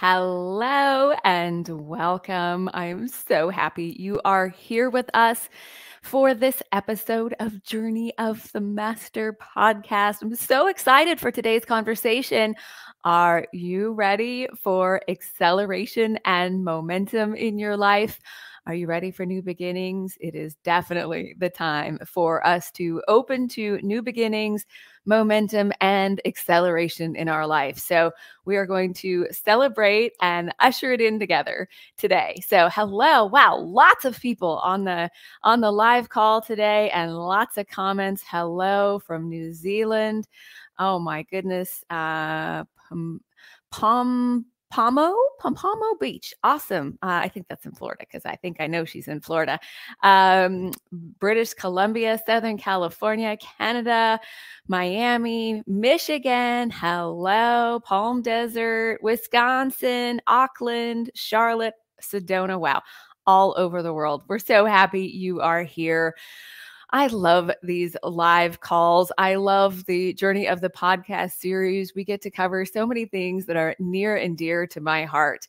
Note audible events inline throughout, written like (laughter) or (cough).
Hello and welcome. I'm so happy you are here with us for this episode of Journey of the Master podcast. I'm so excited for today's conversation. Are you ready for acceleration and momentum in your life? Are you ready for new beginnings? It is definitely the time for us to open to new beginnings, momentum, and acceleration in our life. So, we are going to celebrate and usher it in together today. So, hello. Wow, lots of people on the on the live call today and lots of comments. Hello from New Zealand. Oh my goodness. Uh Palm Pomo, Pompano Beach. Awesome. Uh, I think that's in Florida because I think I know she's in Florida. Um, British Columbia, Southern California, Canada, Miami, Michigan. Hello. Palm Desert, Wisconsin, Auckland, Charlotte, Sedona. Wow. All over the world. We're so happy you are here. I love these live calls. I love the journey of the podcast series. We get to cover so many things that are near and dear to my heart.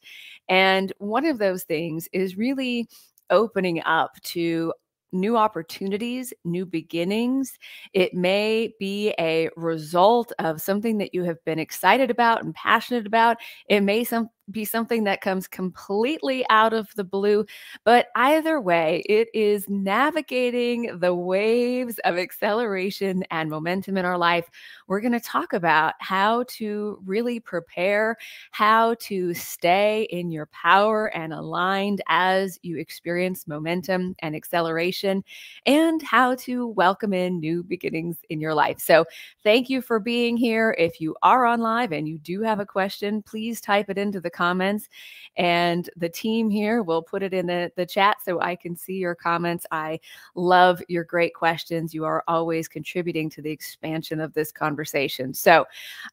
And one of those things is really opening up to new opportunities, new beginnings. It may be a result of something that you have been excited about and passionate about. It may some, be something that comes completely out of the blue. But either way, it is navigating the waves of acceleration and momentum in our life. We're going to talk about how to really prepare, how to stay in your power and aligned as you experience momentum and acceleration, and how to welcome in new beginnings in your life. So, thank you for being here. If you are on live and you do have a question, please type it into the comments. And the team here will put it in the, the chat so I can see your comments. I love your great questions. You are always contributing to the expansion of this conversation. So,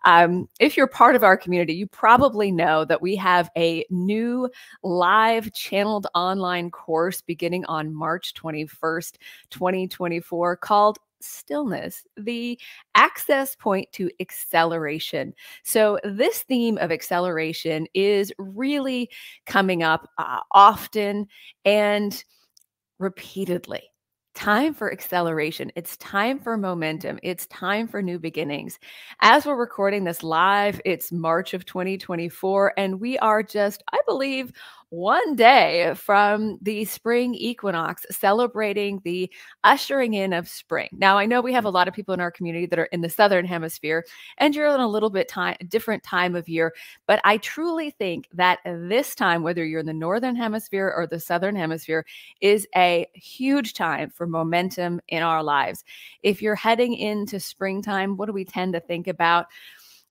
um, if you're part of our community, you probably know that we have a new live channeled online course beginning on March 21st, 2024, called stillness, the access point to acceleration. So, this theme of acceleration is really coming up uh, often and repeatedly. Time for acceleration. It's time for momentum. It's time for new beginnings. As we're recording this live, it's March of 2024, and we are just, I believe, one day from the spring equinox, celebrating the ushering in of spring. Now, I know we have a lot of people in our community that are in the southern hemisphere, and you're in a little bit time different time of year. But I truly think that this time, whether you're in the northern hemisphere or the southern hemisphere, is a huge time for momentum in our lives. If you're heading into springtime, what do we tend to think about?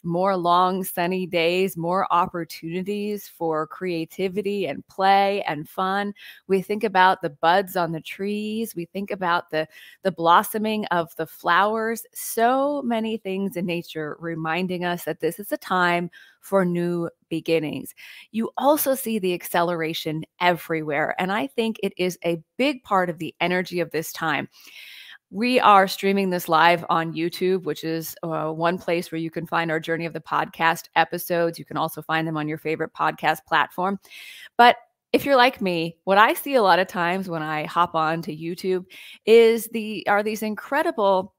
More long sunny days, more opportunities for creativity and play and fun. We think about the buds on the trees, we think about the the blossoming of the flowers, so many things in nature reminding us that this is a time for new beginnings. You also see the acceleration everywhere, and I think it is a big part of the energy of this time. We are streaming this live on YouTube, which is uh, one place where you can find our Journey of the Podcast episodes. You can also find them on your favorite podcast platform. But if you're like me, what I see a lot of times when I hop on to YouTube is the are these incredible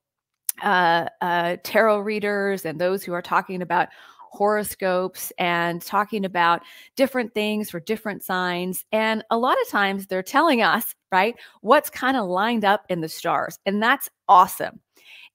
uh, uh, tarot readers and those who are talking about horoscopes and talking about different things for different signs. And a lot of times they're telling us, right, what's kind of lined up in the stars. And that's awesome.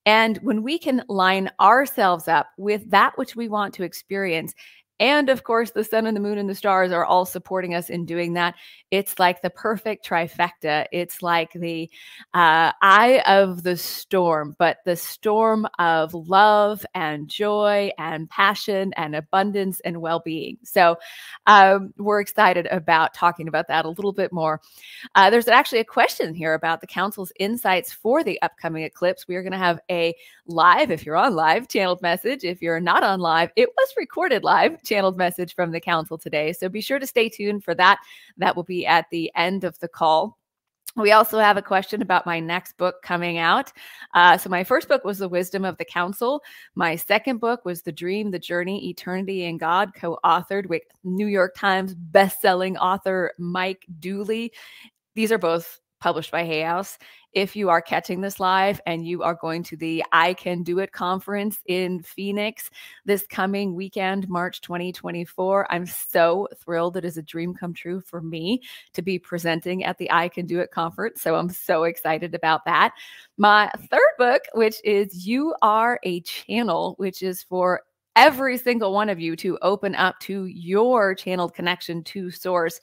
And when we can line ourselves up with that which we want to experience and of course, the sun and the moon and the stars are all supporting us in doing that. It's like the perfect trifecta. It's like the uh, eye of the storm, but the storm of love and joy and passion and abundance and well being. So um, we're excited about talking about that a little bit more. Uh, there's actually a question here about the council's insights for the upcoming eclipse. We are going to have a live, if you're on live, channeled message. If you're not on live, it was recorded live channeled message from the council today. So be sure to stay tuned for that. That will be at the end of the call. We also have a question about my next book coming out. Uh, so, my first book was The Wisdom of the Council. My second book was The Dream, the Journey, Eternity, and God, co authored with New York Times bestselling author Mike Dooley. These are both published by Hay House. If you are catching this live and you are going to the I Can Do It conference in Phoenix this coming weekend, March 2024, I'm so thrilled. It is a dream come true for me to be presenting at the I Can Do It conference. So I'm so excited about that. My third book, which is You Are a Channel, which is for every single one of you to open up to your channeled connection to source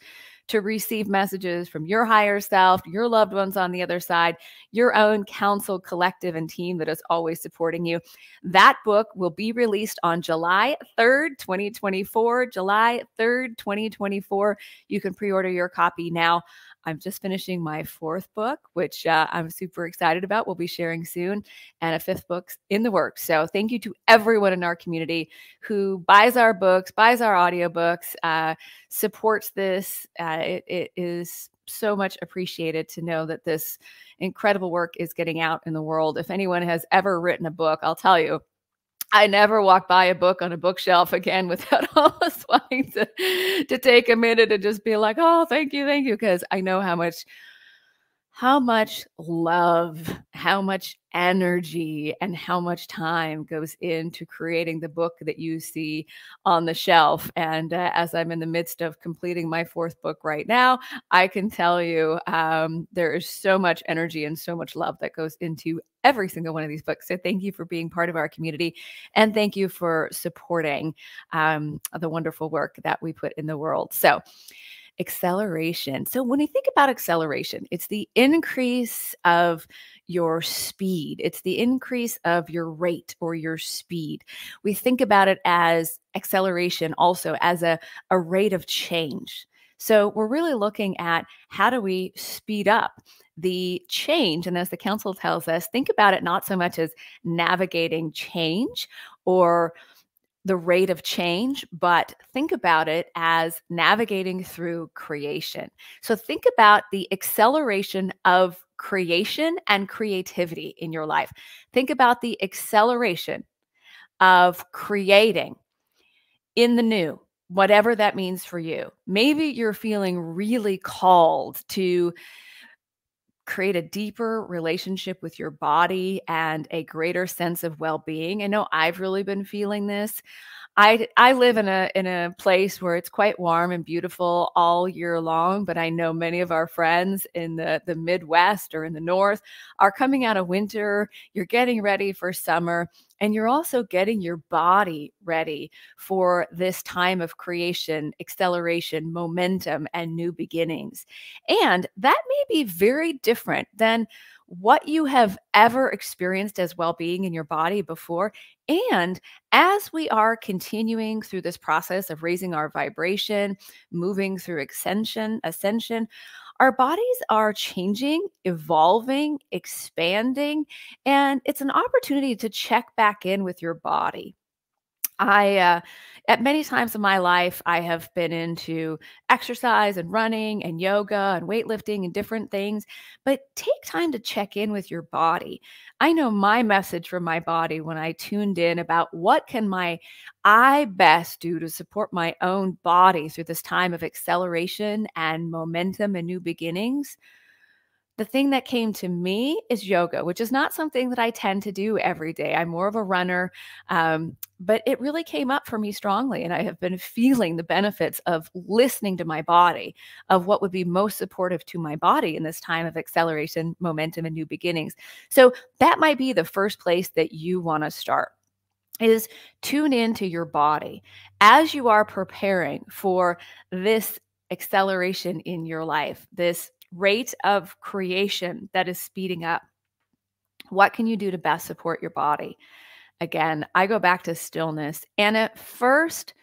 to receive messages from your higher self, your loved ones on the other side, your own council, collective, and team that is always supporting you. That book will be released on July 3rd, 2024. July 3rd, 2024. You can pre order your copy now. I'm just finishing my fourth book, which uh, I'm super excited about. We'll be sharing soon, and a fifth book in the works. So, thank you to everyone in our community who buys our books, buys our audiobooks, uh, supports this. Uh, it, it is so much appreciated to know that this incredible work is getting out in the world. If anyone has ever written a book, I'll tell you, I never walk by a book on a bookshelf again (laughs) without (laughs) almost wanting to, to take a minute and just be like, oh, thank you, thank you. Because I know how much how much love, how much energy, and how much time goes into creating the book that you see on the shelf. And uh, as I'm in the midst of completing my fourth book right now, I can tell you um, there is so much energy and so much love that goes into every single one of these books. So thank you for being part of our community and thank you for supporting um, the wonderful work that we put in the world. So, acceleration. So, when you think about acceleration, it's the increase of your speed, it's the increase of your rate or your speed. We think about it as acceleration also as a, a rate of change. So, we're really looking at how do we speed up the change. And as the council tells us, think about it not so much as navigating change or the rate of change, but think about it as navigating through creation. So think about the acceleration of creation and creativity in your life. Think about the acceleration of creating in the new, whatever that means for you. Maybe you're feeling really called to create a deeper relationship with your body and a greater sense of well-being. I know I've really been feeling this. I I live in a in a place where it's quite warm and beautiful all year long, but I know many of our friends in the the Midwest or in the North are coming out of winter. You're getting ready for summer, and you're also getting your body ready for this time of creation, acceleration, momentum, and new beginnings. And that may be very different than what you have ever experienced as well being in your body before. And as we are continuing through this process of raising our vibration, moving through ascension, ascension, our bodies are changing, evolving, expanding, and it's an opportunity to check back in with your body. I, uh, at many times in my life, I have been into exercise and running and yoga and weightlifting and different things, but take time to check in with your body. I know my message from my body when I tuned in about what can my I best do to support my own body through this time of acceleration and momentum and new beginnings the thing that came to me is yoga, which is not something that I tend to do every day. I'm more of a runner, um, but it really came up for me strongly. And I have been feeling the benefits of listening to my body, of what would be most supportive to my body in this time of acceleration, momentum, and new beginnings. So that might be the first place that you want to start is tune into your body as you are preparing for this acceleration in your life, this rate of creation that is speeding up. What can you do to best support your body? Again, I go back to stillness. And at first,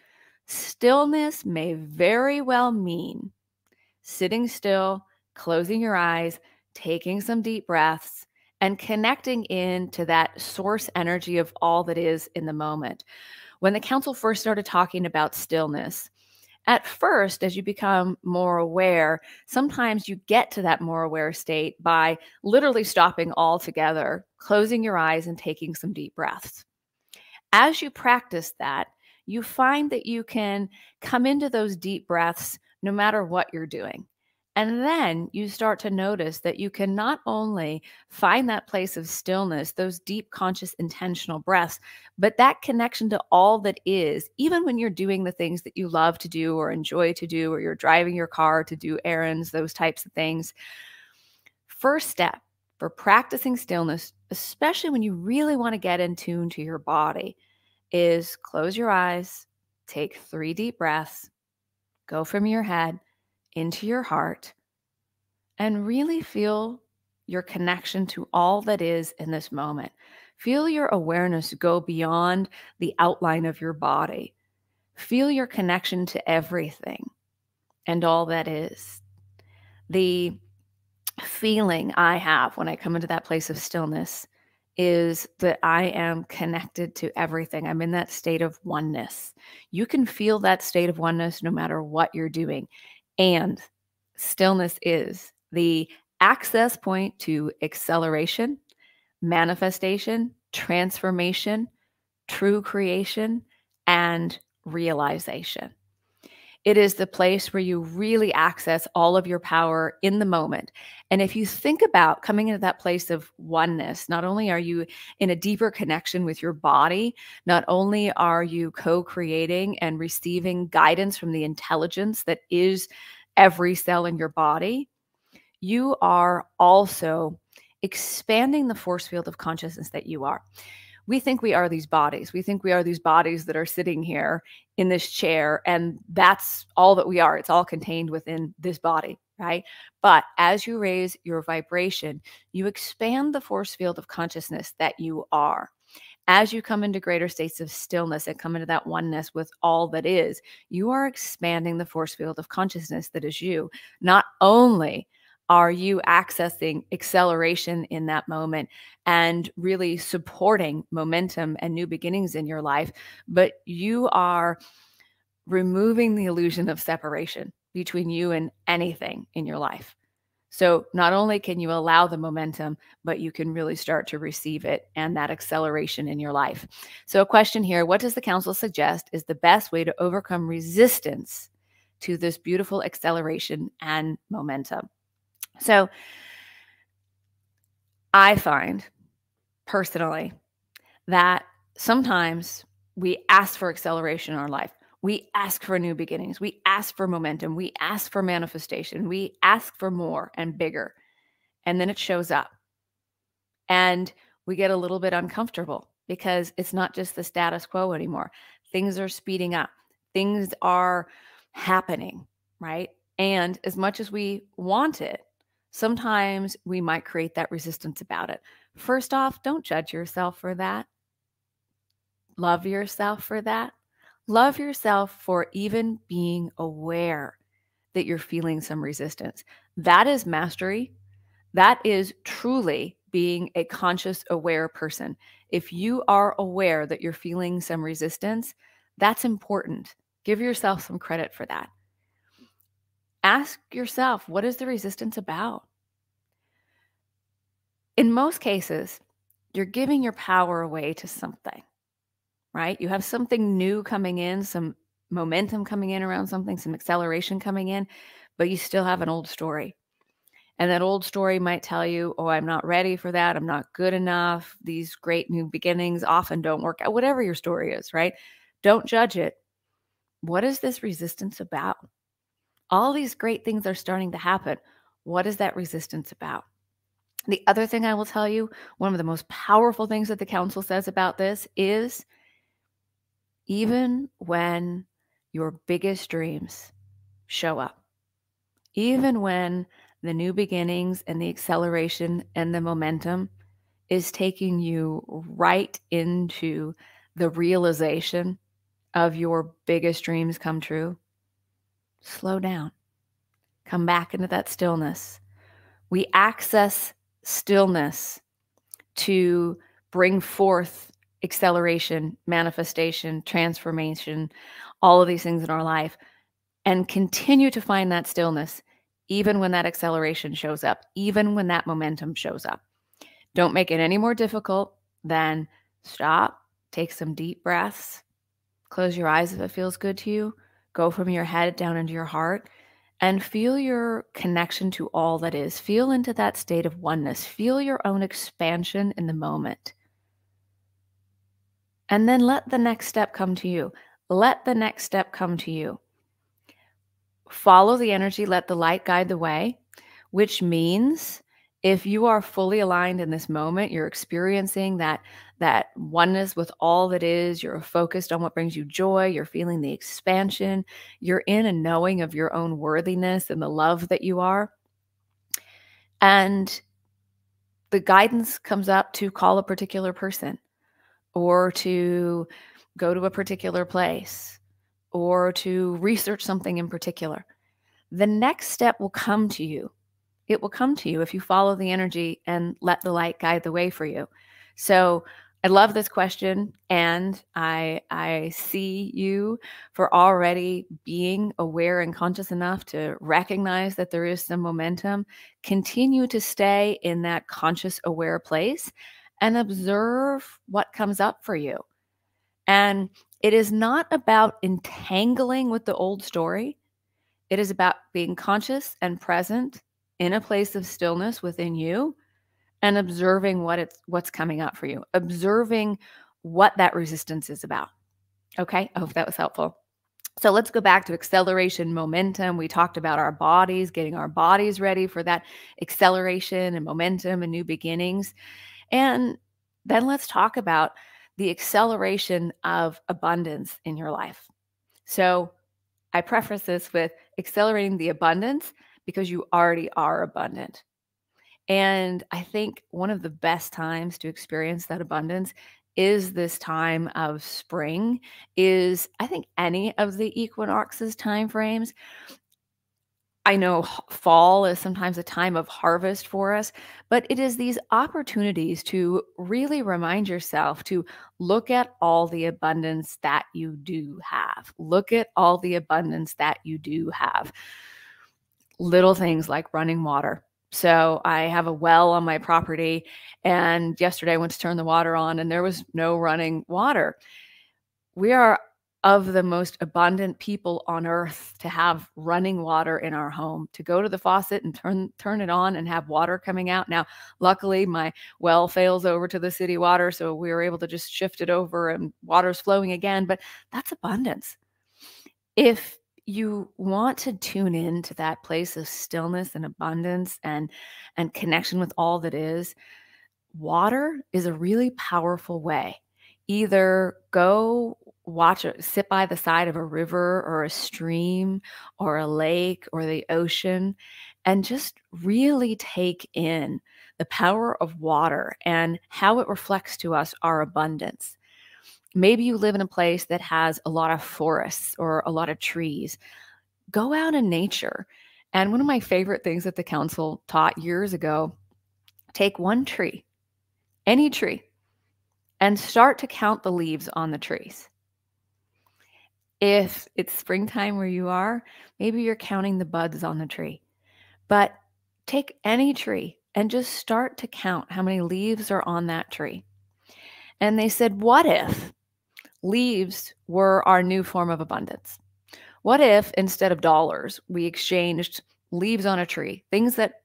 stillness may very well mean sitting still, closing your eyes, taking some deep breaths, and connecting in to that source energy of all that is in the moment. When the council first started talking about stillness, at first, as you become more aware, sometimes you get to that more aware state by literally stopping altogether, closing your eyes, and taking some deep breaths. As you practice that, you find that you can come into those deep breaths no matter what you're doing. And then you start to notice that you can not only find that place of stillness, those deep, conscious, intentional breaths, but that connection to all that is, even when you're doing the things that you love to do or enjoy to do, or you're driving your car to do errands, those types of things. First step for practicing stillness, especially when you really want to get in tune to your body, is close your eyes, take three deep breaths, go from your head into your heart and really feel your connection to all that is in this moment. Feel your awareness go beyond the outline of your body. Feel your connection to everything and all that is. The feeling I have when I come into that place of stillness is that I am connected to everything. I'm in that state of oneness. You can feel that state of oneness no matter what you're doing. And stillness is the access point to acceleration, manifestation, transformation, true creation, and realization. It is the place where you really access all of your power in the moment. And if you think about coming into that place of oneness, not only are you in a deeper connection with your body, not only are you co creating and receiving guidance from the intelligence that is every cell in your body, you are also expanding the force field of consciousness that you are we think we are these bodies. We think we are these bodies that are sitting here in this chair, and that's all that we are. It's all contained within this body, right? But as you raise your vibration, you expand the force field of consciousness that you are. As you come into greater states of stillness and come into that oneness with all that is, you are expanding the force field of consciousness that is you. Not only are you accessing acceleration in that moment and really supporting momentum and new beginnings in your life? But you are removing the illusion of separation between you and anything in your life. So, not only can you allow the momentum, but you can really start to receive it and that acceleration in your life. So, a question here What does the council suggest is the best way to overcome resistance to this beautiful acceleration and momentum? So I find personally that sometimes we ask for acceleration in our life. We ask for new beginnings. We ask for momentum. We ask for manifestation. We ask for more and bigger. And then it shows up. And we get a little bit uncomfortable because it's not just the status quo anymore. Things are speeding up, things are happening, right? And as much as we want it, sometimes we might create that resistance about it. First off, don't judge yourself for that. Love yourself for that. Love yourself for even being aware that you're feeling some resistance. That is mastery. That is truly being a conscious, aware person. If you are aware that you're feeling some resistance, that's important. Give yourself some credit for that. Ask yourself, what is the resistance about? In most cases, you're giving your power away to something, right? You have something new coming in, some momentum coming in around something, some acceleration coming in, but you still have an old story. And that old story might tell you, oh, I'm not ready for that. I'm not good enough. These great new beginnings often don't work out, whatever your story is, right? Don't judge it. What is this resistance about? All these great things are starting to happen. What is that resistance about? The other thing I will tell you, one of the most powerful things that the council says about this is even when your biggest dreams show up, even when the new beginnings and the acceleration and the momentum is taking you right into the realization of your biggest dreams come true, slow down, come back into that stillness. We access stillness to bring forth acceleration, manifestation, transformation, all of these things in our life. and continue to find that stillness even when that acceleration shows up, even when that momentum shows up. Don't make it any more difficult than stop, take some deep breaths, close your eyes if it feels good to you, go from your head down into your heart, and feel your connection to all that is. Feel into that state of oneness. Feel your own expansion in the moment. And then let the next step come to you. Let the next step come to you. Follow the energy, let the light guide the way, which means if you are fully aligned in this moment, you're experiencing that that oneness with all that is, you're focused on what brings you joy, you're feeling the expansion, you're in a knowing of your own worthiness and the love that you are. And the guidance comes up to call a particular person or to go to a particular place or to research something in particular. The next step will come to you. It will come to you if you follow the energy and let the light guide the way for you. So, I love this question and I I see you for already being aware and conscious enough to recognize that there is some momentum. Continue to stay in that conscious aware place and observe what comes up for you. And it is not about entangling with the old story. It is about being conscious and present in a place of stillness within you and observing what it's what's coming up for you. Observing what that resistance is about. Okay? I hope that was helpful. So let's go back to acceleration momentum. We talked about our bodies, getting our bodies ready for that acceleration and momentum and new beginnings. And then let's talk about the acceleration of abundance in your life. So I preface this with accelerating the abundance because you already are abundant. And I think one of the best times to experience that abundance is this time of spring is I think any of the equinoxes time frames I know fall is sometimes a time of harvest for us, but it is these opportunities to really remind yourself to look at all the abundance that you do have. Look at all the abundance that you do have. Little things like running water. So I have a well on my property, and yesterday I went to turn the water on, and there was no running water. We are of the most abundant people on earth to have running water in our home to go to the faucet and turn turn it on and have water coming out now luckily my well fails over to the city water so we were able to just shift it over and water's flowing again but that's abundance if you want to tune in to that place of stillness and abundance and and connection with all that is water is a really powerful way either go watch it sit by the side of a river or a stream or a lake or the ocean and just really take in the power of water and how it reflects to us our abundance. Maybe you live in a place that has a lot of forests or a lot of trees. Go out in nature. And one of my favorite things that the council taught years ago take one tree, any tree, and start to count the leaves on the trees. If it's springtime where you are, maybe you're counting the buds on the tree. But take any tree and just start to count how many leaves are on that tree. And they said, What if leaves were our new form of abundance? What if instead of dollars, we exchanged leaves on a tree, things that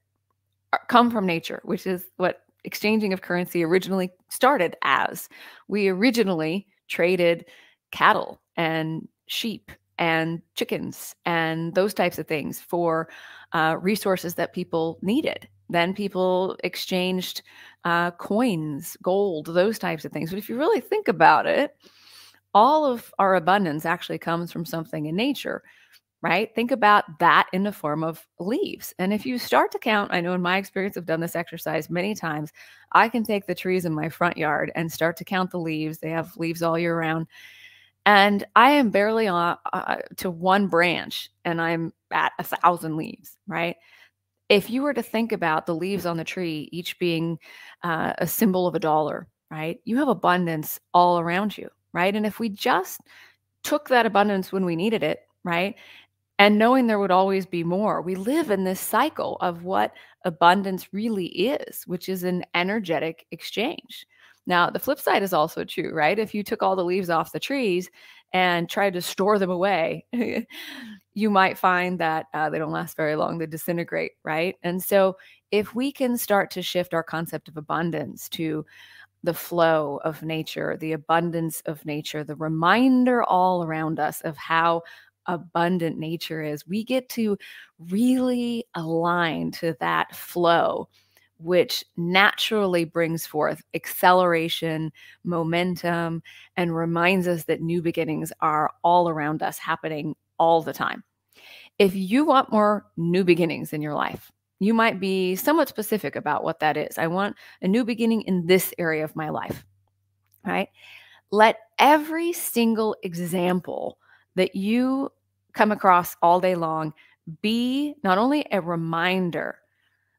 come from nature, which is what exchanging of currency originally started as? We originally traded cattle and sheep and chickens and those types of things for uh, resources that people needed. Then people exchanged uh, coins, gold, those types of things. But if you really think about it, all of our abundance actually comes from something in nature, right? Think about that in the form of leaves. And if you start to count, I know in my experience, I've done this exercise many times. I can take the trees in my front yard and start to count the leaves. They have leaves all year round and I am barely on uh, to one branch and I'm at a thousand leaves, right? If you were to think about the leaves on the tree, each being uh, a symbol of a dollar, right? You have abundance all around you, right? And if we just took that abundance when we needed it, right? and knowing there would always be more. We live in this cycle of what abundance really is, which is an energetic exchange. Now, the flip side is also true, right? If you took all the leaves off the trees and tried to store them away, (laughs) you might find that uh, they don't last very long, they disintegrate, right? And so, if we can start to shift our concept of abundance to the flow of nature, the abundance of nature, the reminder all around us of how abundant nature is, we get to really align to that flow which naturally brings forth acceleration, momentum, and reminds us that new beginnings are all around us happening all the time. If you want more new beginnings in your life, you might be somewhat specific about what that is. I want a new beginning in this area of my life, right? Let every single example that you come across all day long be not only a reminder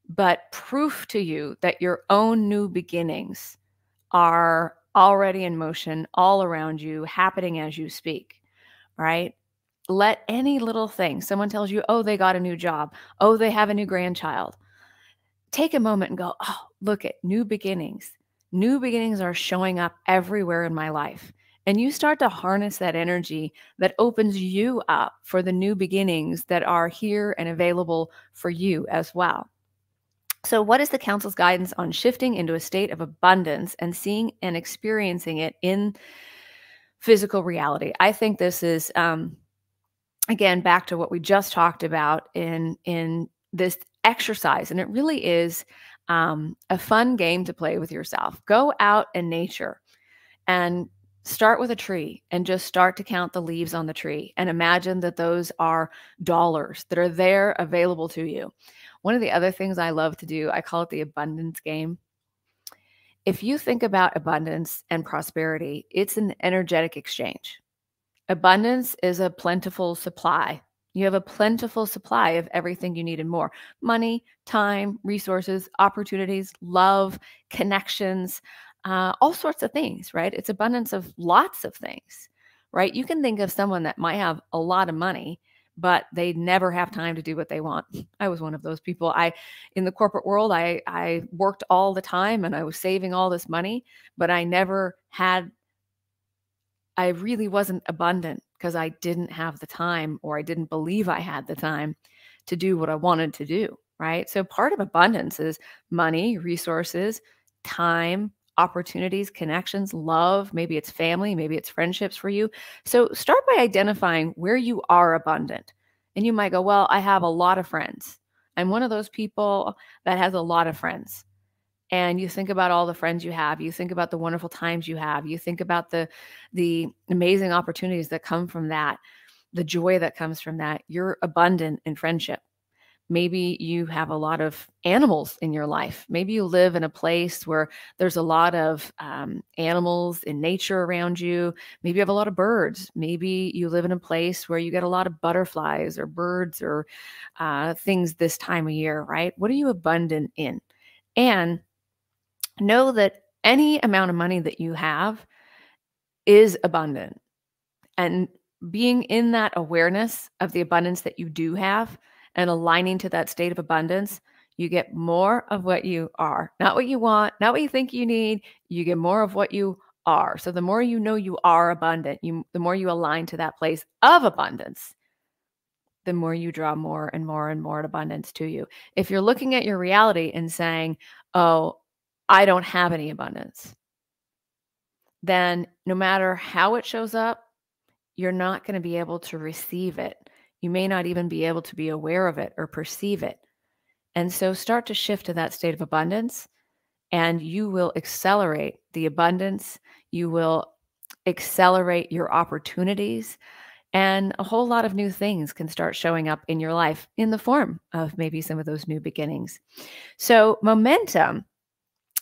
but proof to you that your own new beginnings are already in motion all around you, happening as you speak, right? Let any little thing, someone tells you, oh, they got a new job, oh, they have a new grandchild, take a moment and go, oh, look at new beginnings. New beginnings are showing up everywhere in my life. And you start to harness that energy that opens you up for the new beginnings that are here and available for you as well. So, what is the council's guidance on shifting into a state of abundance and seeing and experiencing it in physical reality? I think this is, um, again, back to what we just talked about in in this exercise, and it really is um, a fun game to play with yourself. Go out in nature and start with a tree and just start to count the leaves on the tree and imagine that those are dollars that are there available to you one of the other things I love to do, I call it the abundance game. If you think about abundance and prosperity, it's an energetic exchange. Abundance is a plentiful supply. You have a plentiful supply of everything you need and more money, time, resources, opportunities, love, connections, uh, all sorts of things, right? It's abundance of lots of things, right? You can think of someone that might have a lot of money but they never have time to do what they want. (laughs) I was one of those people. I in the corporate world, I I worked all the time and I was saving all this money, but I never had I really wasn't abundant because I didn't have the time or I didn't believe I had the time to do what I wanted to do, right? So part of abundance is money, resources, time, opportunities, connections, love. Maybe it's family, maybe it's friendships for you. So start by identifying where you are abundant. And you might go, Well, I have a lot of friends. I'm one of those people that has a lot of friends. And you think about all the friends you have, you think about the wonderful times you have, you think about the the amazing opportunities that come from that, the joy that comes from that. You're abundant in friendship. Maybe you have a lot of animals in your life. Maybe you live in a place where there's a lot of um, animals in nature around you. Maybe you have a lot of birds. Maybe you live in a place where you get a lot of butterflies or birds or uh, things this time of year, right? What are you abundant in? And know that any amount of money that you have is abundant. And being in that awareness of the abundance that you do have and aligning to that state of abundance, you get more of what you are, not what you want, not what you think you need. You get more of what you are. So the more you know you are abundant, you the more you align to that place of abundance, the more you draw more and more and more abundance to you. If you're looking at your reality and saying, "Oh, I don't have any abundance," then no matter how it shows up, you're not going to be able to receive it you may not even be able to be aware of it or perceive it. And so start to shift to that state of abundance, and you will accelerate the abundance. You will accelerate your opportunities, and a whole lot of new things can start showing up in your life in the form of maybe some of those new beginnings. So, momentum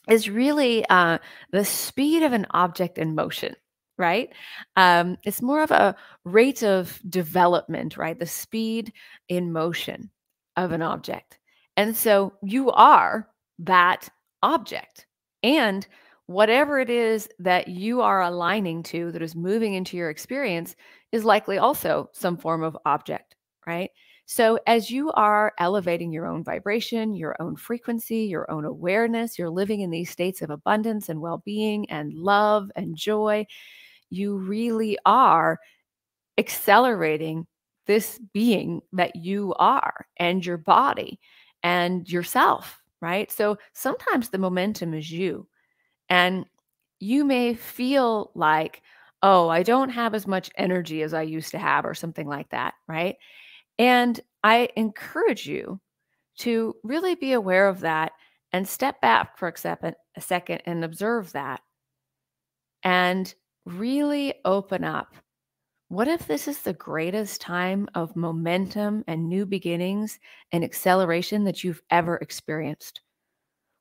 is really uh, the speed of an object in motion right? Um, it's more of a rate of development, right? The speed in motion of an object. And so you are that object. And whatever it is that you are aligning to that is moving into your experience is likely also some form of object, right? So, as you are elevating your own vibration, your own frequency, your own awareness, you're living in these states of abundance and well being and love and joy, you really are accelerating this being that you are and your body and yourself, right? So, sometimes the momentum is you. And you may feel like, oh, I don't have as much energy as I used to have, or something like that, right? And I encourage you to really be aware of that and step back for a second, and observe that and really open up. What if this is the greatest time of momentum and new beginnings and acceleration that you've ever experienced?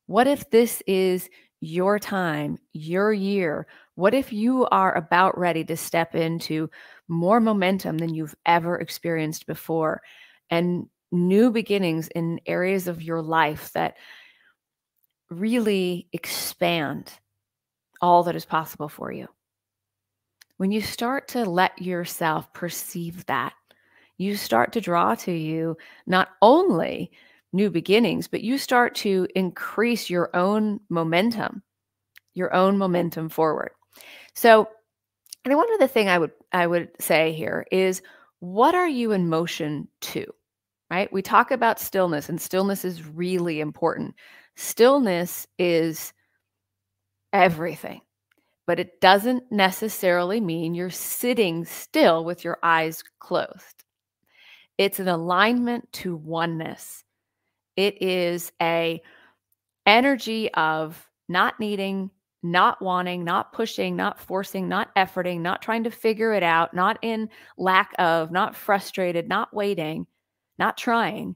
What if this is your time, your year? What if you are about ready to step into more momentum than you've ever experienced before and new beginnings in areas of your life that really expand all that is possible for you? When you start to let yourself perceive that, you start to draw to you not only new beginnings, but you start to increase your own momentum, your own momentum forward. So, and one other thing I would I would say here is what are you in motion to? Right? We talk about stillness and stillness is really important. Stillness is everything. But it doesn't necessarily mean you're sitting still with your eyes closed. It's an alignment to oneness. It is a energy of not needing, not wanting, not pushing, not forcing, not efforting, not trying to figure it out, not in lack of, not frustrated, not waiting, not trying.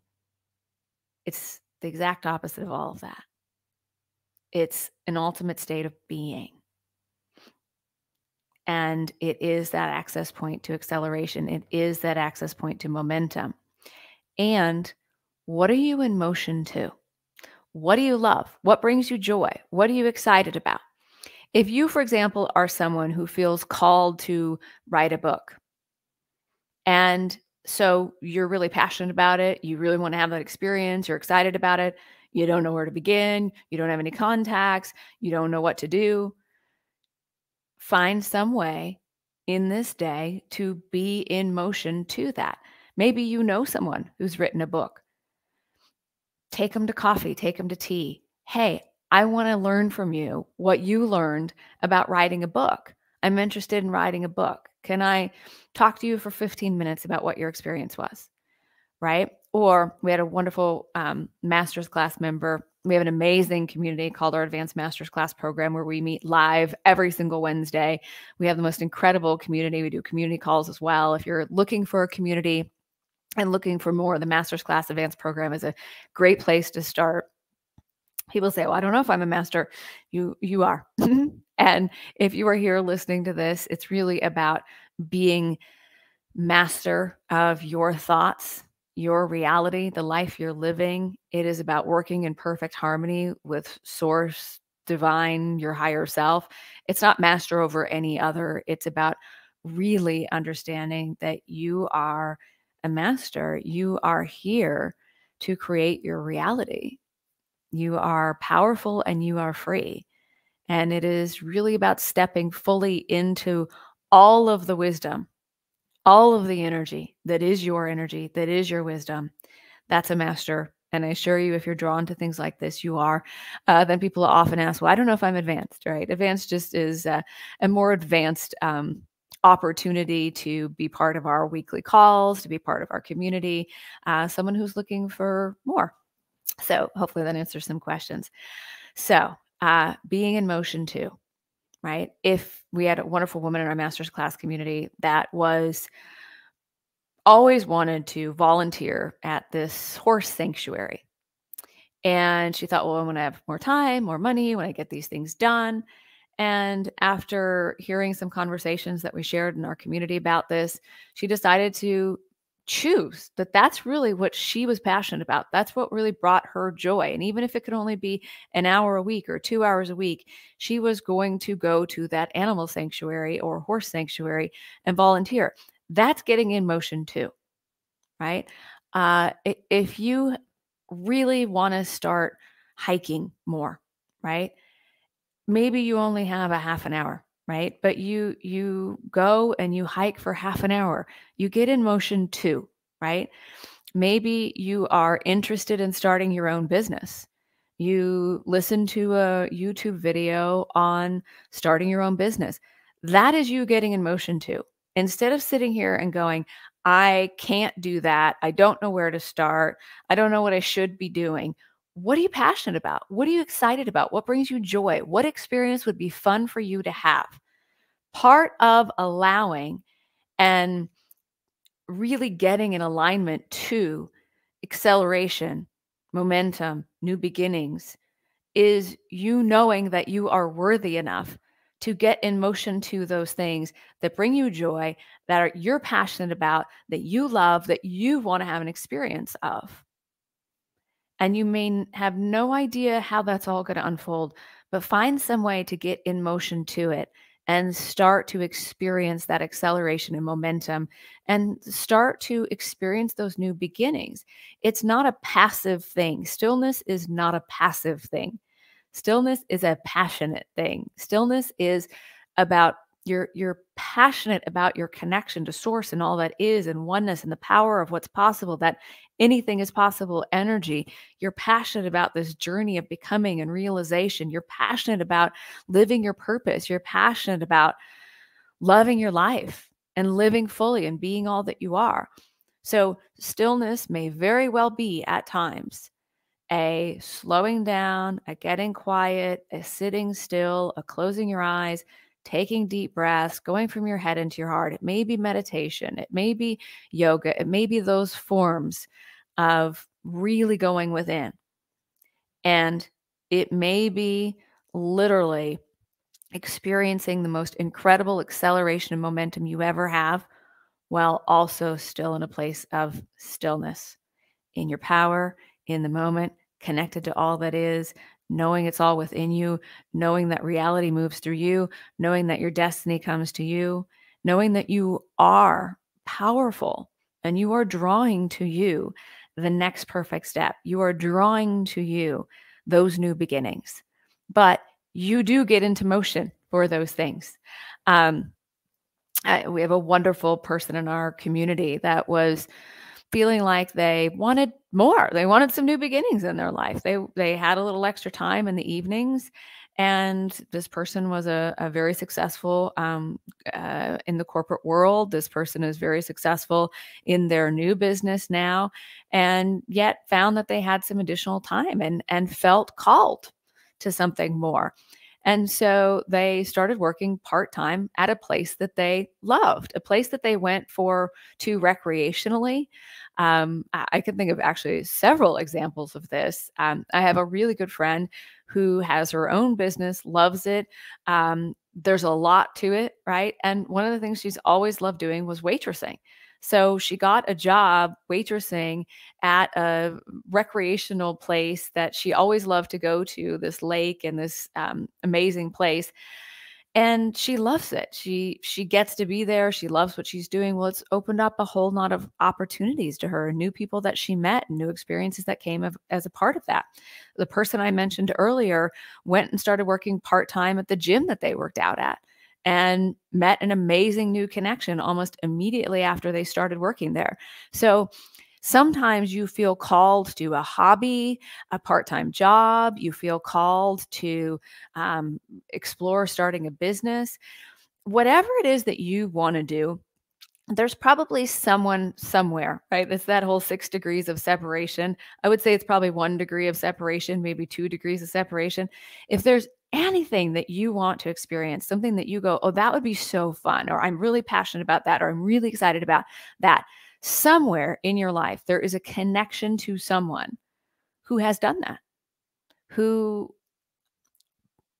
It's the exact opposite of all of that. It's an ultimate state of being. And it is that access point to acceleration. It is that access point to momentum. And what are you in motion to? What do you love? What brings you joy? What are you excited about? If you, for example, are someone who feels called to write a book, and so you're really passionate about it, you really want to have that experience, you're excited about it, you don't know where to begin, you don't have any contacts, you don't know what to do, find some way in this day to be in motion to that. Maybe you know someone who's written a book take them to coffee, take them to tea. Hey, I want to learn from you what you learned about writing a book. I'm interested in writing a book. Can I talk to you for 15 minutes about what your experience was? Right. Or we had a wonderful um, master's class member. We have an amazing community called our Advanced Master's Class Program where we meet live every single Wednesday. We have the most incredible community. We do community calls as well. If you're looking for a community, and looking for more, the master's class advanced program is a great place to start. People say, "Well, I don't know if I'm a master." You you are. (laughs) and if you are here listening to this, it's really about being master of your thoughts, your reality, the life you're living. It is about working in perfect harmony with source, divine, your higher self. It's not master over any other. It's about really understanding that you are a master, you are here to create your reality. You are powerful and you are free. And it is really about stepping fully into all of the wisdom, all of the energy that is your energy, that is your wisdom. That's a master. And I assure you, if you're drawn to things like this, you are. Uh, then people often ask, well, I don't know if I'm advanced, right? Advanced just is uh, a more advanced um, opportunity to be part of our weekly calls, to be part of our community, uh, someone who's looking for more. So hopefully that answers some questions. So uh, being in motion too, right? If we had a wonderful woman in our master's class community that was always wanted to volunteer at this horse sanctuary. And she thought, well, when I have more time, more money, when I get these things done, and after hearing some conversations that we shared in our community about this, she decided to choose that that's really what she was passionate about. That's what really brought her joy. And even if it could only be an hour a week or two hours a week, she was going to go to that animal sanctuary or horse sanctuary and volunteer. That's getting in motion too. right? Uh, if you really want to start hiking more, right? Maybe you only have a half an hour, right? But you you go and you hike for half an hour. You get in motion too, right? Maybe you are interested in starting your own business. You listen to a YouTube video on starting your own business. That is you getting in motion too. Instead of sitting here and going, I can't do that. I don't know where to start. I don't know what I should be doing. What are you passionate about? What are you excited about? What brings you joy? What experience would be fun for you to have? Part of allowing and really getting in alignment to acceleration, momentum, new beginnings is you knowing that you are worthy enough to get in motion to those things that bring you joy, that are, you're passionate about, that you love, that you want to have an experience of. And you may have no idea how that's all going to unfold, but find some way to get in motion to it and start to experience that acceleration and momentum and start to experience those new beginnings. It's not a passive thing. Stillness is not a passive thing. Stillness is a passionate thing. Stillness is about you're you're passionate about your connection to source and all that is and oneness and the power of what's possible that anything is possible energy. You're passionate about this journey of becoming and realization. You're passionate about living your purpose. You're passionate about loving your life and living fully and being all that you are. So stillness may very well be at times a slowing down, a getting quiet, a sitting still, a closing your eyes, taking deep breaths, going from your head into your heart. It may be meditation, it may be yoga, it may be those forms of really going within. And it may be literally experiencing the most incredible acceleration and momentum you ever have while also still in a place of stillness in your power, in the moment, connected to all that is, knowing it's all within you, knowing that reality moves through you, knowing that your destiny comes to you, knowing that you are powerful and you are drawing to you the next perfect step. You are drawing to you those new beginnings. But you do get into motion for those things. Um, I, we have a wonderful person in our community that was feeling like they wanted more. They wanted some new beginnings in their life. They they had a little extra time in the evenings, and this person was a, a very successful um, uh, in the corporate world. This person is very successful in their new business now, and yet found that they had some additional time and and felt called to something more. And so they started working part time at a place that they loved, a place that they went for to recreationally. Um, I, I can think of actually several examples of this. Um, I have a really good friend who has her own business, loves it. Um, there's a lot to it, right? And one of the things she's always loved doing was waitressing. So she got a job waitressing at a recreational place that she always loved to go to, this lake and this um, amazing place. And she loves it. She she gets to be there. She loves what she's doing. Well, it's opened up a whole lot of opportunities to her, new people that she met, and new experiences that came of, as a part of that. The person I mentioned earlier went and started working part time at the gym that they worked out at and met an amazing new connection almost immediately after they started working there. So sometimes you feel called to a hobby, a part time job, you feel called to um, explore starting a business. Whatever it is that you want to do, there's probably someone somewhere, right? It's that whole six degrees of separation. I would say it's probably one degree of separation, maybe two degrees of separation. If there's anything that you want to experience, something that you go, oh, that would be so fun, or I'm really passionate about that, or I'm really excited about that. Somewhere in your life, there is a connection to someone who has done that, who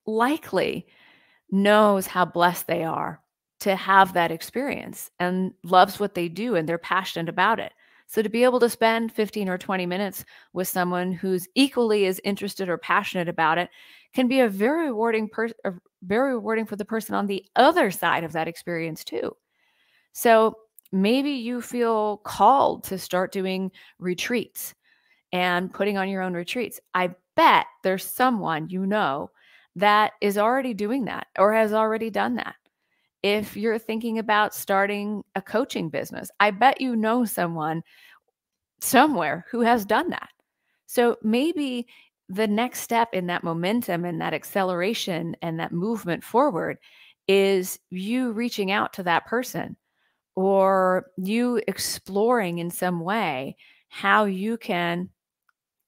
likely knows how blessed they are to have that experience and loves what they do and they're passionate about it. So to be able to spend 15 or 20 minutes with someone who's equally as interested or passionate about it can be a very rewarding per- very rewarding for the person on the other side of that experience too. So maybe you feel called to start doing retreats and putting on your own retreats. I bet there's someone you know that is already doing that or has already done that. If you're thinking about starting a coaching business, I bet you know someone somewhere who has done that. So maybe the next step in that momentum and that acceleration and that movement forward is you reaching out to that person or you exploring in some way how you can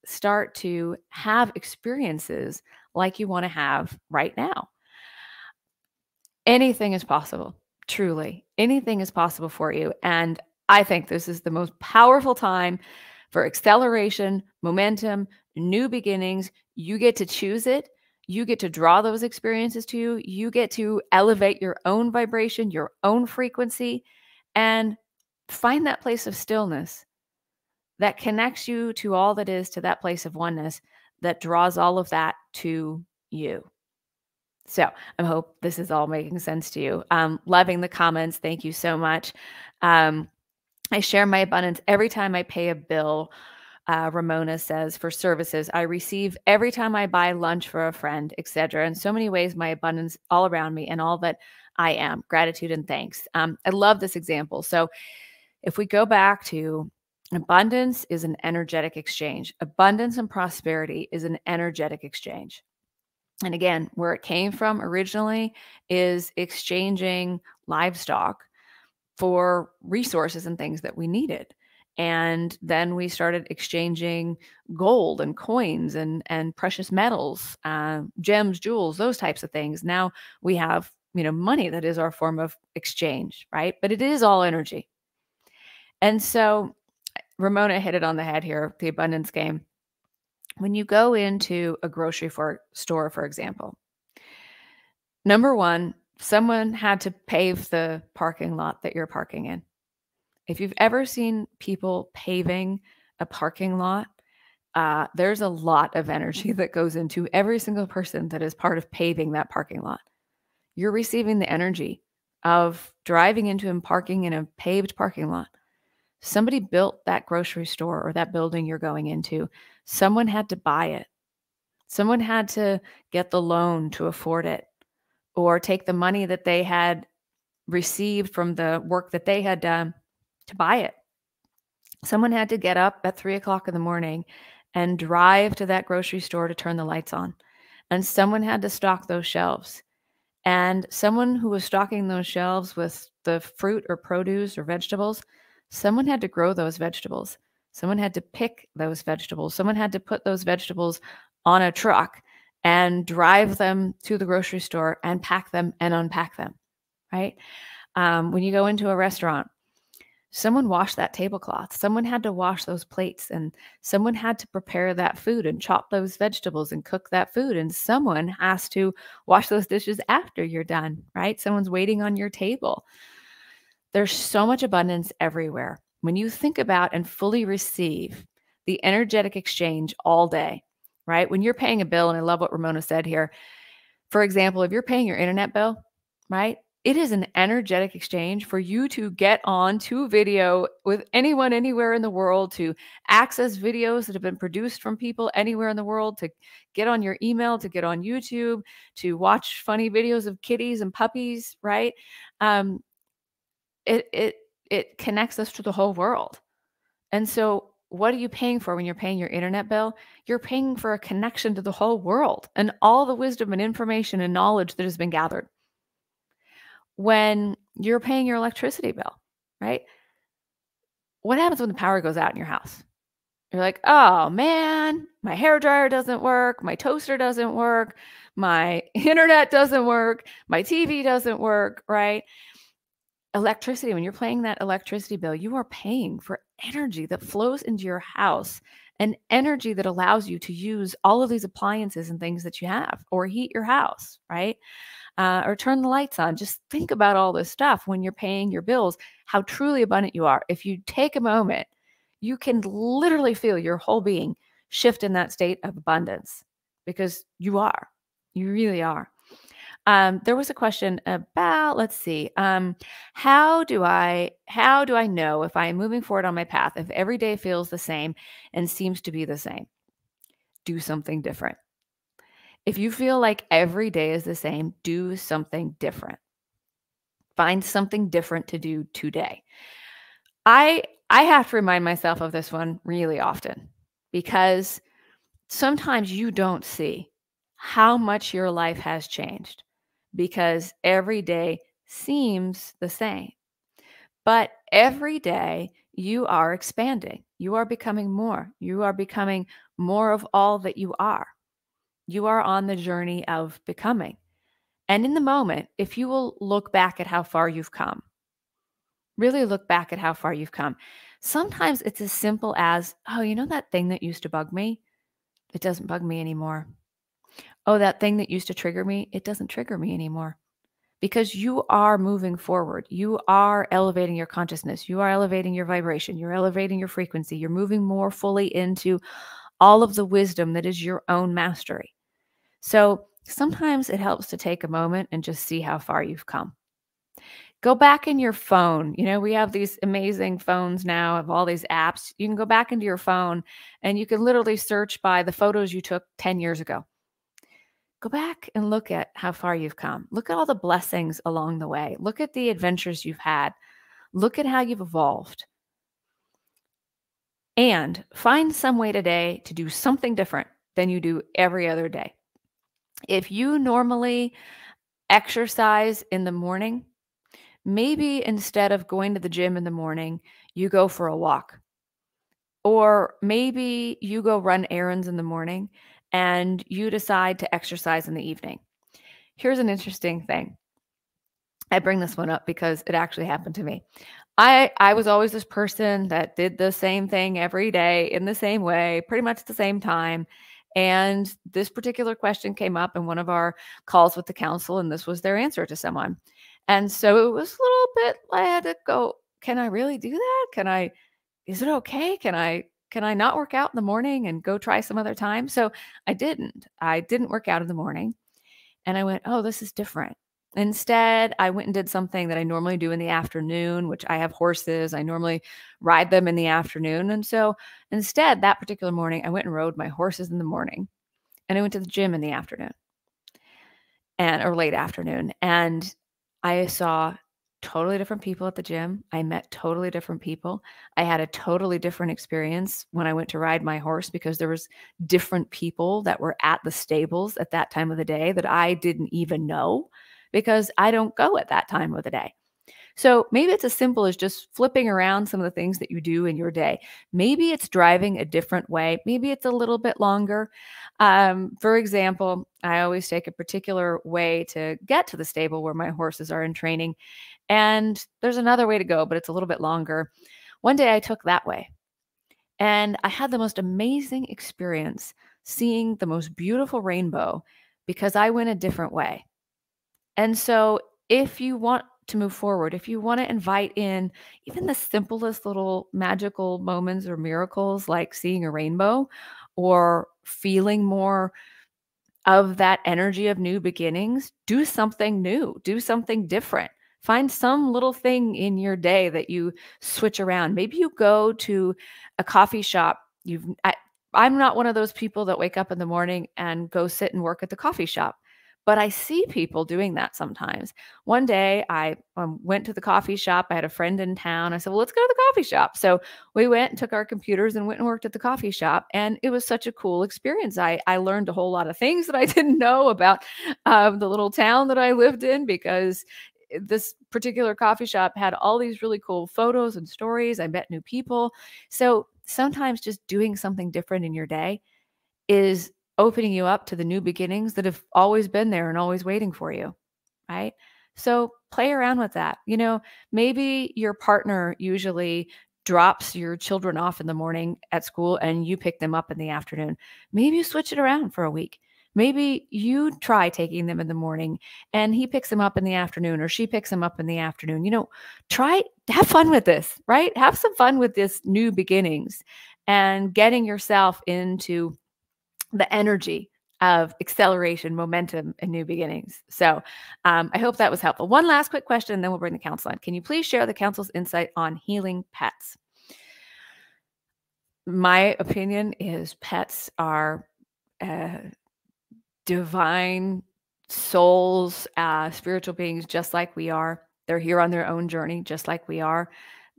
start to have experiences like you want to have right now. Anything is possible, truly. Anything is possible for you. And I think this is the most powerful time for acceleration, momentum, new beginnings. You get to choose it. You get to draw those experiences to you. You get to elevate your own vibration, your own frequency, and find that place of stillness that connects you to all that is, to that place of oneness that draws all of that to you. So I hope this is all making sense to you. Um, loving the comments. Thank you so much. Um, I share my abundance every time I pay a bill. Uh, Ramona says for services I receive every time I buy lunch for a friend, etc. In so many ways, my abundance all around me and all that I am. Gratitude and thanks. Um, I love this example. So if we go back to abundance is an energetic exchange. Abundance and prosperity is an energetic exchange. And again, where it came from originally is exchanging livestock for resources and things that we needed. And then we started exchanging gold and coins and, and precious metals, uh, gems, jewels, those types of things. Now we have, you know, money that is our form of exchange, right? But it is all energy. And so Ramona hit it on the head here, the abundance game. When you go into a grocery for, store, for example, number one, someone had to pave the parking lot that you're parking in. If you've ever seen people paving a parking lot, uh, there's a lot of energy that goes into every single person that is part of paving that parking lot. You're receiving the energy of driving into and parking in a paved parking lot. Somebody built that grocery store or that building you're going into. Someone had to buy it. Someone had to get the loan to afford it or take the money that they had received from the work that they had done to buy it. Someone had to get up at three o'clock in the morning and drive to that grocery store to turn the lights on. And someone had to stock those shelves. And someone who was stocking those shelves with the fruit or produce or vegetables, someone had to grow those vegetables. Someone had to pick those vegetables. Someone had to put those vegetables on a truck and drive them to the grocery store and pack them and unpack them, right? Um, when you go into a restaurant, someone washed that tablecloth. Someone had to wash those plates and someone had to prepare that food and chop those vegetables and cook that food. And someone has to wash those dishes after you're done, right? Someone's waiting on your table. There's so much abundance everywhere. When you think about and fully receive the energetic exchange all day, right? When you're paying a bill, and I love what Ramona said here. For example, if you're paying your internet bill, right? It is an energetic exchange for you to get on to video with anyone anywhere in the world, to access videos that have been produced from people anywhere in the world, to get on your email, to get on YouTube, to watch funny videos of kitties and puppies, right? Um, it it it connects us to the whole world. And so what are you paying for when you're paying your internet bill? You're paying for a connection to the whole world and all the wisdom and information and knowledge that has been gathered. When you're paying your electricity bill, right? What happens when the power goes out in your house? You're like, oh man, my hair dryer doesn't work, my toaster doesn't work, my (laughs) internet doesn't work, my TV doesn't work, right? Electricity, when you're paying that electricity bill, you are paying for energy that flows into your house and energy that allows you to use all of these appliances and things that you have or heat your house, right? Uh, or turn the lights on. Just think about all this stuff when you're paying your bills, how truly abundant you are. If you take a moment, you can literally feel your whole being shift in that state of abundance because you are. You really are. Um, there was a question about, let's see, um, how do I how do I know if I am moving forward on my path if every day feels the same and seems to be the same? Do something different. If you feel like every day is the same, do something different. Find something different to do today. I I have to remind myself of this one really often because sometimes you don't see how much your life has changed because every day seems the same. But every day you are expanding. You are becoming more. You are becoming more of all that you are. You are on the journey of becoming. And in the moment, if you will look back at how far you've come, really look back at how far you've come. Sometimes it's as simple as, oh, you know that thing that used to bug me? It doesn't bug me anymore. Oh, that thing that used to trigger me, it doesn't trigger me anymore. Because you are moving forward. You are elevating your consciousness. You are elevating your vibration. You're elevating your frequency. You're moving more fully into all of the wisdom that is your own mastery. So sometimes it helps to take a moment and just see how far you've come. Go back in your phone. You know, we have these amazing phones now of all these apps. You can go back into your phone and you can literally search by the photos you took 10 years ago. Go back and look at how far you've come. Look at all the blessings along the way. Look at the adventures you've had. Look at how you've evolved. And find some way today to do something different than you do every other day. If you normally exercise in the morning, maybe instead of going to the gym in the morning, you go for a walk. Or maybe you go run errands in the morning and you decide to exercise in the evening. Here's an interesting thing. I bring this one up because it actually happened to me. I I was always this person that did the same thing every day in the same way, pretty much at the same time. And this particular question came up in one of our calls with the council, and this was their answer to someone. And so it was a little bit, I had to go, can I really do that? Can I, is it okay? Can I, can I not work out in the morning and go try some other time? So I didn't. I didn't work out in the morning. And I went, oh, this is different. Instead, I went and did something that I normally do in the afternoon, which I have horses. I normally ride them in the afternoon. And so instead, that particular morning, I went and rode my horses in the morning and I went to the gym in the afternoon and or late afternoon. And I saw totally different people at the gym. I met totally different people. I had a totally different experience when I went to ride my horse because there was different people that were at the stables at that time of the day that I didn't even know because I don't go at that time of the day. So maybe it's as simple as just flipping around some of the things that you do in your day. Maybe it's driving a different way. Maybe it's a little bit longer. Um, for example, I always take a particular way to get to the stable where my horses are in training. And there's another way to go, but it's a little bit longer. One day I took that way. And I had the most amazing experience seeing the most beautiful rainbow because I went a different way. And so, if you want to move forward, if you want to invite in even the simplest little magical moments or miracles like seeing a rainbow or feeling more of that energy of new beginnings, do something new, do something different. Find some little thing in your day that you switch around. Maybe you go to a coffee shop. You've I, I'm not one of those people that wake up in the morning and go sit and work at the coffee shop. But I see people doing that sometimes. One day I um, went to the coffee shop. I had a friend in town. I said, Well, let's go to the coffee shop. So we went and took our computers and went and worked at the coffee shop. And it was such a cool experience. I, I learned a whole lot of things that I (laughs) didn't know about um, the little town that I lived in because this particular coffee shop had all these really cool photos and stories. I met new people. So sometimes just doing something different in your day is opening you up to the new beginnings that have always been there and always waiting for you. Right. So play around with that. You know, maybe your partner usually drops your children off in the morning at school and you pick them up in the afternoon. Maybe you switch it around for a week. Maybe you try taking them in the morning and he picks them up in the afternoon or she picks them up in the afternoon. You know, try have fun with this, right? Have some fun with this new beginnings and getting yourself into the energy of acceleration, momentum, and new beginnings. So um, I hope that was helpful. One last quick question, and then we'll bring the council on. Can you please share the council's insight on healing pets? My opinion is pets are uh, divine souls, uh, spiritual beings, just like we are. They're here on their own journey, just like we are.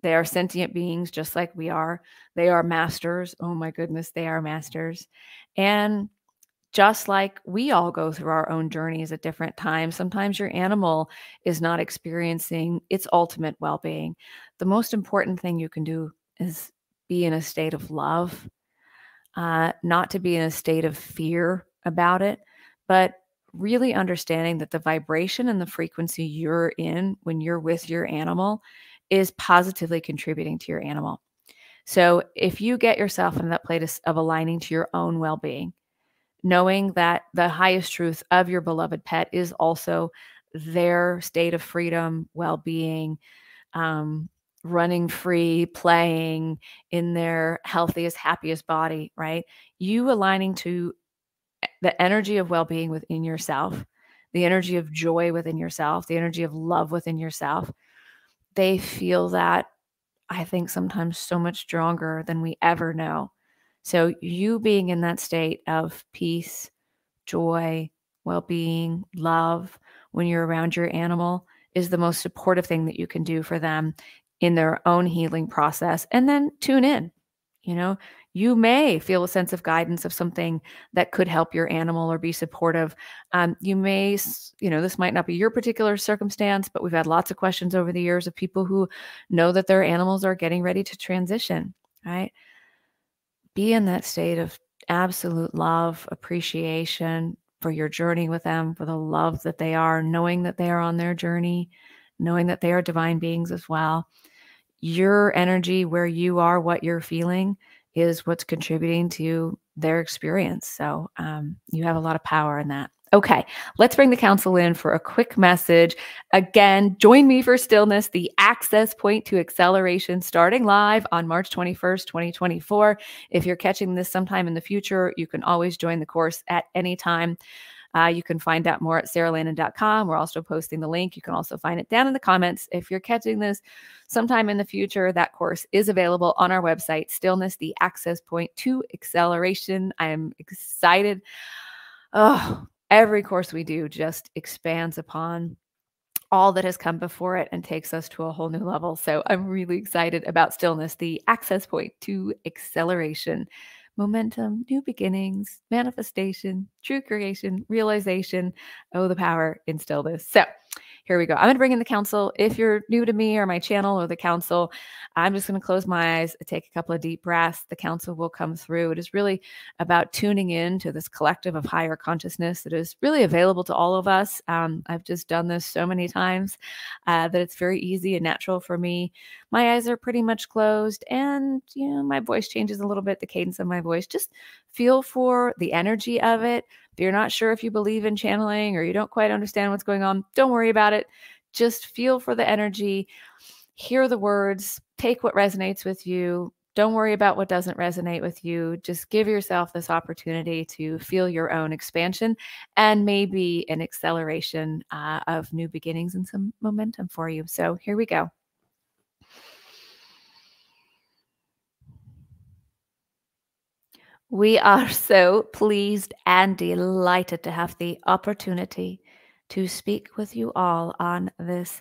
They are sentient beings, just like we are. They are masters. Oh my goodness, they are masters. And just like we all go through our own journeys at different times, sometimes your animal is not experiencing its ultimate well being. The most important thing you can do is be in a state of love, uh, not to be in a state of fear about it, but really understanding that the vibration and the frequency you're in when you're with your animal is positively contributing to your animal. So if you get yourself in that place of aligning to your own well being, knowing that the highest truth of your beloved pet is also their state of freedom, well being, um, running free, playing in their healthiest, happiest body, right? You aligning to the energy of well being within yourself, the energy of joy within yourself, the energy of love within yourself. They feel that, I think, sometimes so much stronger than we ever know. So, you being in that state of peace, joy, well being, love when you're around your animal is the most supportive thing that you can do for them in their own healing process. And then tune in. You know, you may feel a sense of guidance of something that could help your animal or be supportive. Um, you may, you know, this might not be your particular circumstance, but we've had lots of questions over the years of people who know that their animals are getting ready to transition, right? be in that state of absolute love, appreciation for your journey with them, for the love that they are, knowing that they are on their journey, knowing that they are divine beings as well. Your energy, where you are, what you're feeling, is what's contributing to their experience. So um, you have a lot of power in that. Okay, let's bring the council in for a quick message. Again, join me for Stillness, the access point to acceleration, starting live on March 21st, 2024. If you're catching this sometime in the future, you can always join the course at any time. Uh, you can find out more at saralandon.com. We're also posting the link. You can also find it down in the comments. If you're catching this sometime in the future, that course is available on our website, Stillness, the access point to acceleration. I am excited. Oh, every course we do just expands upon all that has come before it and takes us to a whole new level. So I'm really excited about stillness, the access point to acceleration, momentum, new beginnings, manifestation, true creation, realization. Oh, the power in stillness. So here we go. I'm going to bring in the council. If you're new to me or my channel or the council, I'm just going to close my eyes, take a couple of deep breaths. The council will come through. It is really about tuning in to this collective of higher consciousness that is really available to all of us. Um, I've just done this so many times uh, that it's very easy and natural for me. My eyes are pretty much closed, and you know my voice changes a little bit. The cadence of my voice. Just feel for the energy of it if you're not sure if you believe in channeling or you don't quite understand what's going on, don't worry about it. Just feel for the energy, hear the words, take what resonates with you. Don't worry about what doesn't resonate with you. Just give yourself this opportunity to feel your own expansion and maybe an acceleration uh, of new beginnings and some momentum for you. So here we go. We are (laughs) so pleased and delighted to have the opportunity to speak with you all on this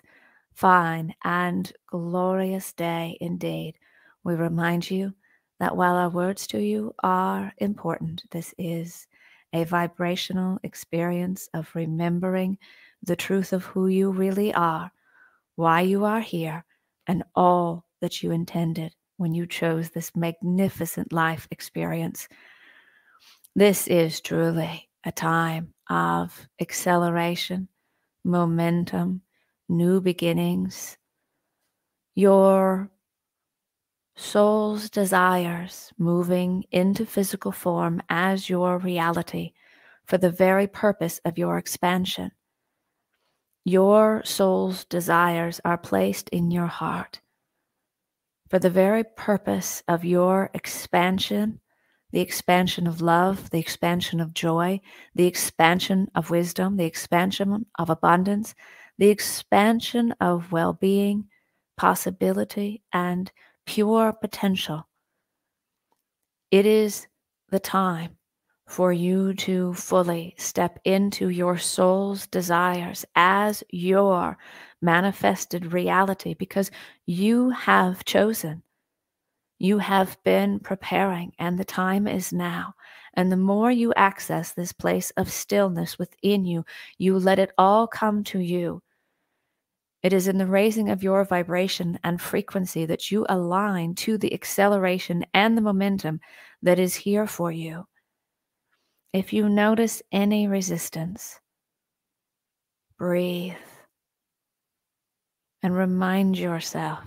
fine and glorious day indeed. We remind you that while our words to you are important, this is a vibrational experience of remembering the truth of who you really are, why you are here, and all that you intended when you chose this magnificent life experience. This is truly a time of acceleration, momentum, new beginnings. Your soul's desires moving into physical form as your reality for the very purpose of your expansion. Your soul's desires are placed in your heart for the very purpose of your expansion, the expansion of love, the expansion of joy, the expansion of wisdom, the expansion of abundance, the expansion of well being, possibility, and pure potential. It is the time for you to fully step into your soul's desires as your manifested reality because you have chosen. You have been preparing, and the time is now. And the more you access this place of stillness within you, you let it all come to you. It is in the raising of your vibration and frequency that you align to the acceleration and the momentum that is here for you. If you notice any resistance, breathe and remind yourself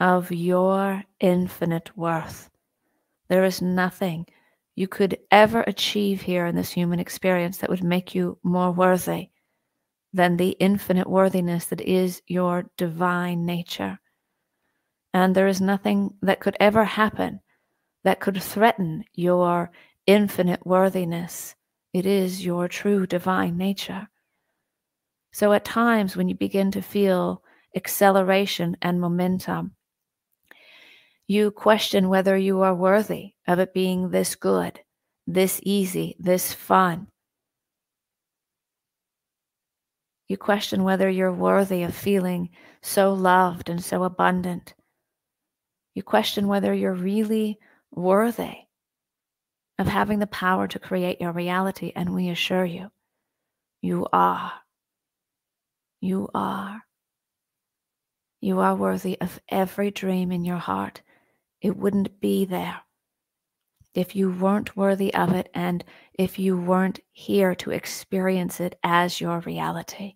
of your infinite worth. There is nothing you could ever achieve here in this human experience that would make you more worthy than the infinite worthiness that is your divine nature. And there is nothing that could ever happen that could threaten your infinite worthiness. It is your true divine nature. So at times when you begin to feel acceleration and momentum, you question whether you are worthy of it being this good, this easy, this fun. You question whether you're worthy of feeling so loved and so abundant. You question whether you're really worthy of having the power to create your reality. And we assure you, you are. You are. You are worthy of every dream in your heart. It wouldn't be there if you weren't worthy of it and if you weren't here to experience it as your reality.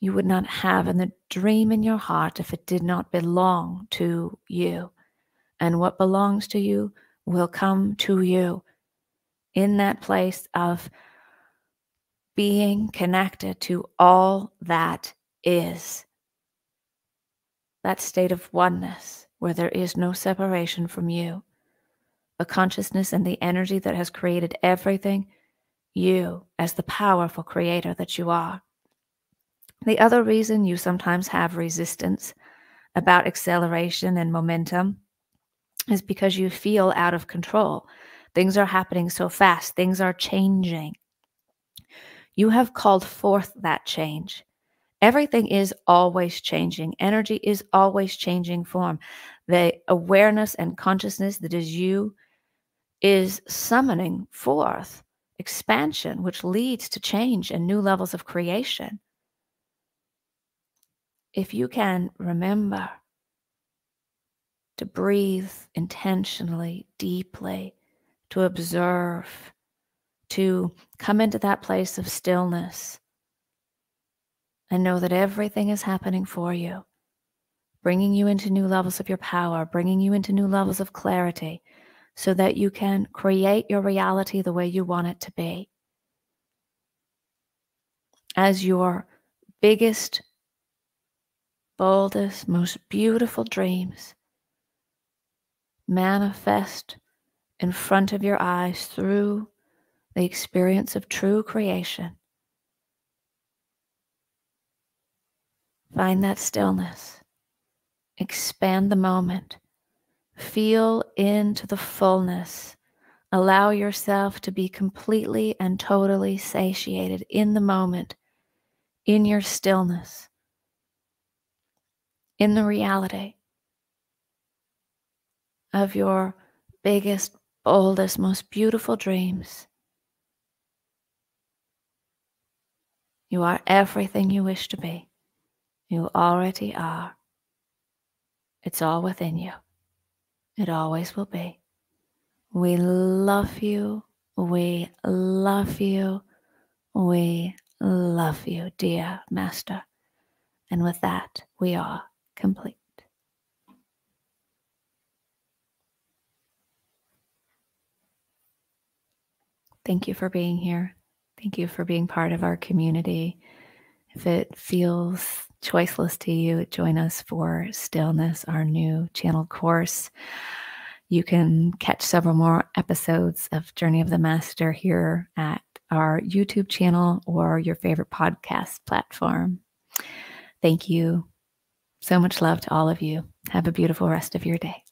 You would not have in the dream in your heart if it did not belong to you. And what belongs to you will come to you in that place of being connected to all that is. That state of oneness where there is no separation from you. The consciousness and the energy that has created everything, you as the powerful creator that you are. The other reason you sometimes have resistance about acceleration and momentum is because you feel out of control. Things are happening so fast, things are changing. You have called forth that change. Everything is always changing. Energy is always changing form. The awareness and consciousness that is you is summoning forth expansion, which leads to change and new levels of creation. If you can remember to breathe intentionally, deeply, to observe, to come into that place of stillness and know that everything is happening for you, bringing you into new levels of your power, bringing you into new levels of clarity so that you can create your reality the way you want it to be. As your biggest, boldest, most beautiful dreams manifest in front of your eyes through the experience of true creation. Find that stillness. Expand the moment. Feel into the fullness. Allow yourself to be completely and totally satiated in the moment, in your stillness, in the reality of your biggest, boldest, most beautiful dreams. You are everything you wish to be. You already are. It's all within you. It always will be. We love you. We love you. We love you, dear Master. And with that, we are complete. Thank you for being here. Thank you for being part of our community. If it feels choiceless to you, join us for Stillness, our new channel course. You can catch several more episodes of Journey of the Master here at our YouTube channel or your favorite podcast platform. Thank you. So much love to all of you. Have a beautiful rest of your day.